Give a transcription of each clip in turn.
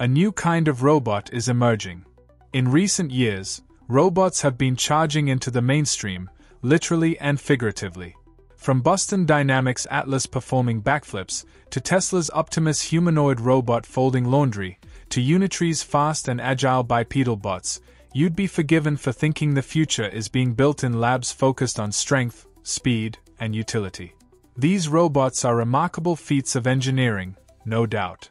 a new kind of robot is emerging. In recent years, robots have been charging into the mainstream, literally and figuratively. From Boston Dynamics Atlas performing backflips, to Tesla's Optimus humanoid robot folding laundry, to Unitree's fast and agile bipedal bots, you'd be forgiven for thinking the future is being built in labs focused on strength, speed, and utility. These robots are remarkable feats of engineering, no doubt.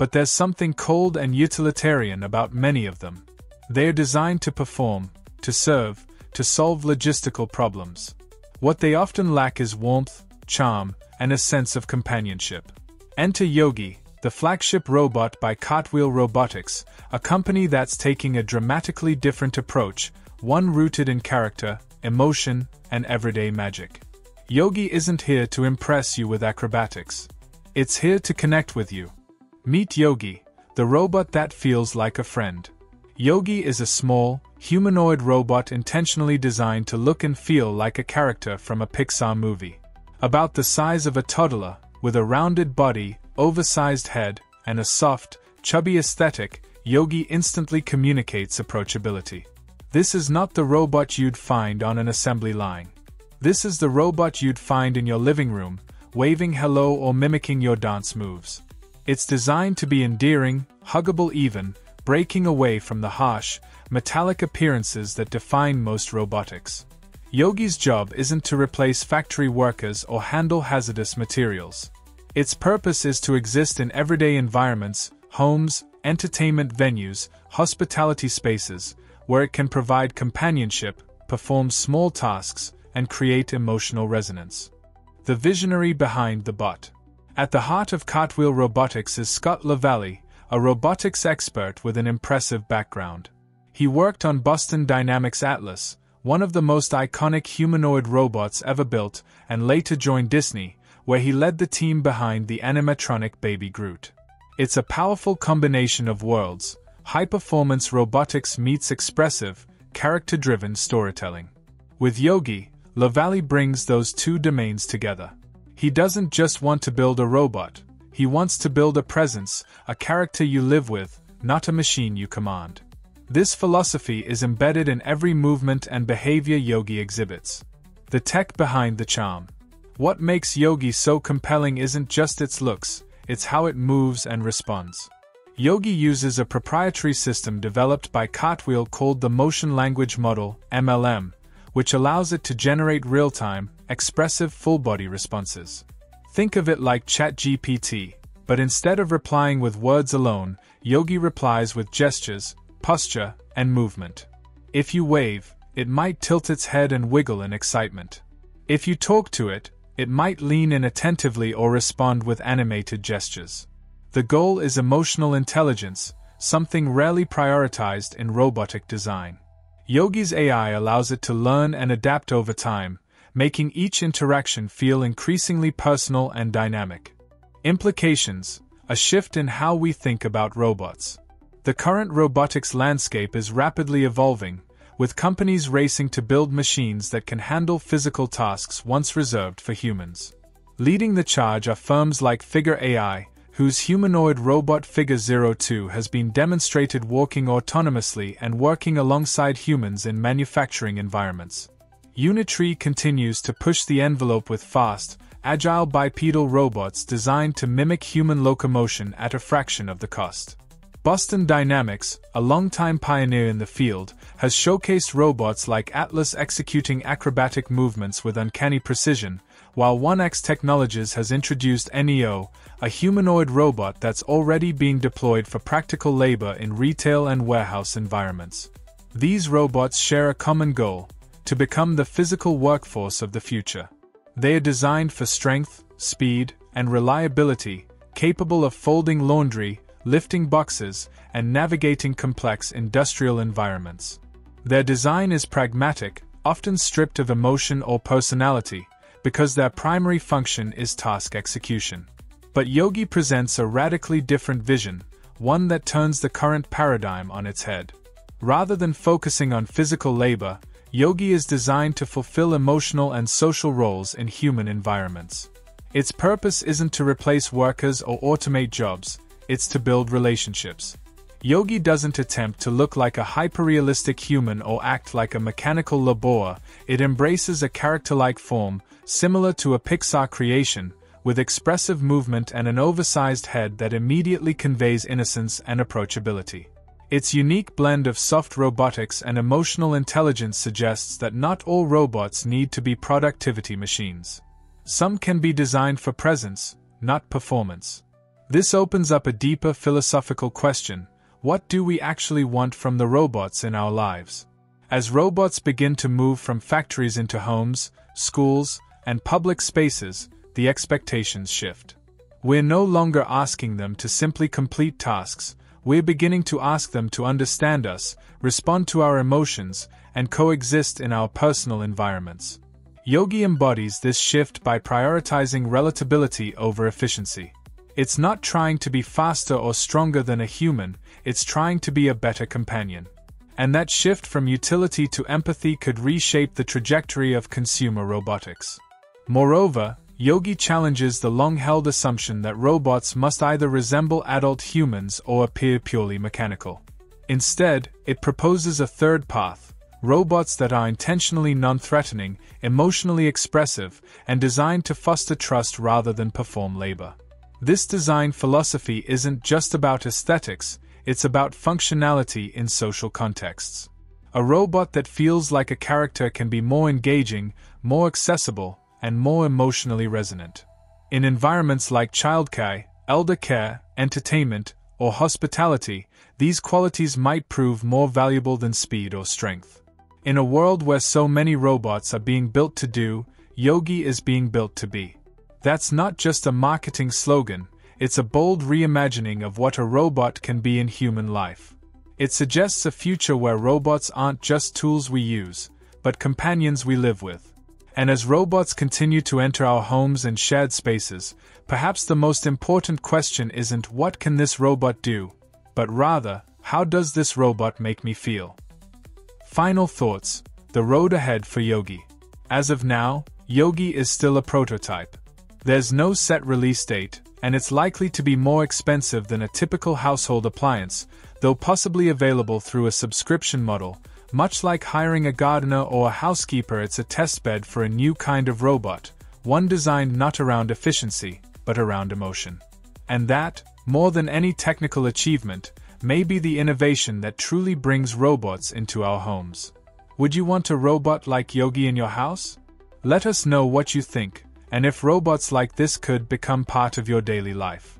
But there's something cold and utilitarian about many of them. They are designed to perform, to serve, to solve logistical problems. What they often lack is warmth, charm, and a sense of companionship. Enter Yogi, the flagship robot by Cartwheel Robotics, a company that's taking a dramatically different approach, one rooted in character, emotion, and everyday magic. Yogi isn't here to impress you with acrobatics. It's here to connect with you. Meet Yogi, the robot that feels like a friend. Yogi is a small, humanoid robot intentionally designed to look and feel like a character from a Pixar movie. About the size of a toddler, with a rounded body, oversized head, and a soft, chubby aesthetic, Yogi instantly communicates approachability. This is not the robot you'd find on an assembly line. This is the robot you'd find in your living room, waving hello or mimicking your dance moves. It's designed to be endearing, huggable even, breaking away from the harsh, metallic appearances that define most robotics. Yogi's job isn't to replace factory workers or handle hazardous materials. Its purpose is to exist in everyday environments, homes, entertainment venues, hospitality spaces, where it can provide companionship, perform small tasks, and create emotional resonance. The visionary behind the bot. At the heart of Cartwheel Robotics is Scott LaValley, a robotics expert with an impressive background. He worked on Boston Dynamics Atlas, one of the most iconic humanoid robots ever built, and later joined Disney, where he led the team behind the animatronic Baby Groot. It's a powerful combination of worlds high performance robotics meets expressive, character driven storytelling. With Yogi, LaValley brings those two domains together. He doesn't just want to build a robot, he wants to build a presence, a character you live with, not a machine you command. This philosophy is embedded in every movement and behavior Yogi exhibits. The tech behind the charm. What makes Yogi so compelling isn't just its looks, it's how it moves and responds. Yogi uses a proprietary system developed by Cartwheel called the Motion Language Model, MLM, which allows it to generate real time, expressive full body responses. Think of it like ChatGPT, but instead of replying with words alone, Yogi replies with gestures, posture, and movement. If you wave, it might tilt its head and wiggle in excitement. If you talk to it, it might lean in attentively or respond with animated gestures. The goal is emotional intelligence, something rarely prioritized in robotic design. Yogi's AI allows it to learn and adapt over time, making each interaction feel increasingly personal and dynamic. Implications A shift in how we think about robots. The current robotics landscape is rapidly evolving, with companies racing to build machines that can handle physical tasks once reserved for humans. Leading the charge are firms like Figure AI, whose humanoid robot Figure 02 has been demonstrated walking autonomously and working alongside humans in manufacturing environments. Unitree continues to push the envelope with fast, agile bipedal robots designed to mimic human locomotion at a fraction of the cost. Boston Dynamics, a longtime pioneer in the field, has showcased robots like Atlas executing acrobatic movements with uncanny precision, while 1X Technologies has introduced Neo, a humanoid robot that's already being deployed for practical labor in retail and warehouse environments. These robots share a common goal to become the physical workforce of the future. They are designed for strength, speed, and reliability, capable of folding laundry, lifting boxes, and navigating complex industrial environments. Their design is pragmatic, often stripped of emotion or personality, because their primary function is task execution. But Yogi presents a radically different vision, one that turns the current paradigm on its head. Rather than focusing on physical labor, Yogi is designed to fulfill emotional and social roles in human environments. Its purpose isn't to replace workers or automate jobs, it's to build relationships. Yogi doesn't attempt to look like a hyperrealistic human or act like a mechanical labor, it embraces a character like form, similar to a Pixar creation, with expressive movement and an oversized head that immediately conveys innocence and approachability. Its unique blend of soft robotics and emotional intelligence suggests that not all robots need to be productivity machines. Some can be designed for presence, not performance. This opens up a deeper philosophical question what do we actually want from the robots in our lives? As robots begin to move from factories into homes, schools, and public spaces, the expectations shift. We're no longer asking them to simply complete tasks, we're beginning to ask them to understand us, respond to our emotions, and coexist in our personal environments. Yogi embodies this shift by prioritizing relatability over efficiency. It's not trying to be faster or stronger than a human, it's trying to be a better companion. And that shift from utility to empathy could reshape the trajectory of consumer robotics. Moreover, Yogi challenges the long held assumption that robots must either resemble adult humans or appear purely mechanical. Instead, it proposes a third path robots that are intentionally non threatening, emotionally expressive, and designed to foster trust rather than perform labor. This design philosophy isn't just about aesthetics, it's about functionality in social contexts. A robot that feels like a character can be more engaging, more accessible, and more emotionally resonant. In environments like childcare, elder care, entertainment, or hospitality, these qualities might prove more valuable than speed or strength. In a world where so many robots are being built to do, Yogi is being built to be. That's not just a marketing slogan, it's a bold reimagining of what a robot can be in human life. It suggests a future where robots aren't just tools we use, but companions we live with. And as robots continue to enter our homes and shared spaces, perhaps the most important question isn't what can this robot do, but rather, how does this robot make me feel? Final thoughts The road ahead for Yogi. As of now, Yogi is still a prototype. There's no set release date, and it's likely to be more expensive than a typical household appliance, though possibly available through a subscription model. Much like hiring a gardener or a housekeeper, it's a testbed for a new kind of robot, one designed not around efficiency, but around emotion. And that, more than any technical achievement, may be the innovation that truly brings robots into our homes. Would you want a robot like Yogi in your house? Let us know what you think and if robots like this could become part of your daily life.